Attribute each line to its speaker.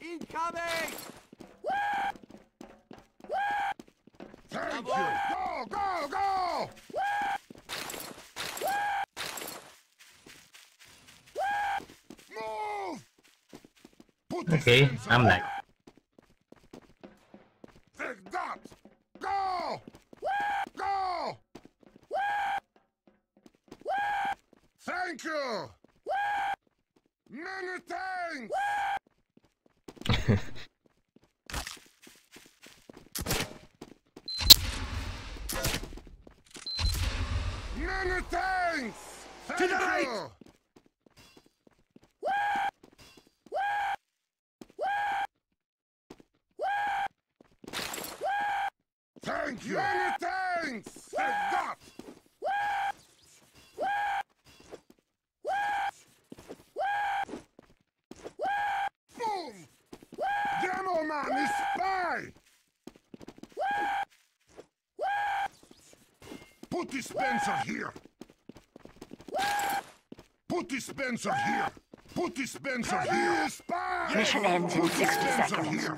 Speaker 1: Incoming!
Speaker 2: Thank you! Go, go, go! Move! Put
Speaker 3: Okay, I'm
Speaker 2: up.
Speaker 3: like,
Speaker 2: Take that! Go! Go! Thank you! Many thanks! Many thanks! Thank
Speaker 1: the right!
Speaker 2: Thank you! Many thanks! Take that! Put dispenser here! Put dispenser here! Put dispenser here!
Speaker 4: Mission ends in 60
Speaker 2: Spencer
Speaker 4: seconds.